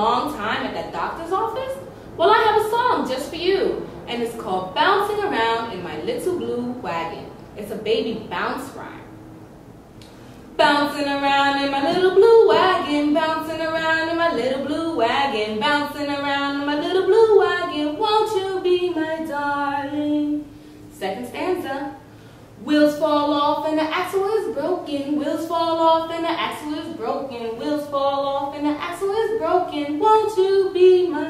long time at that doctor's office? Well, I have a song just for you, and it's called Bouncing Around in My Little Blue Wagon. It's a baby bounce rhyme. Bouncing around in my little blue wagon, bouncing around in my little blue wagon, bouncing around in my little blue wagon, won't you be my darling? Second stanza. Wheels fall off and the axle is broken. Wheels fall off and the axle is broken. Wheels broken. Won't you be my